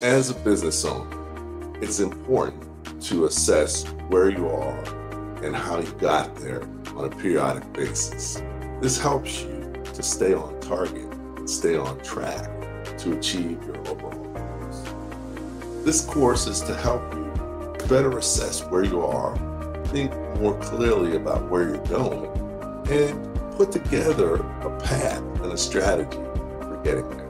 As a business owner, it's important to assess where you are and how you got there on a periodic basis. This helps you to stay on target and stay on track to achieve your overall goals. This course is to help you better assess where you are, think more clearly about where you're going, and put together a path and a strategy for getting there.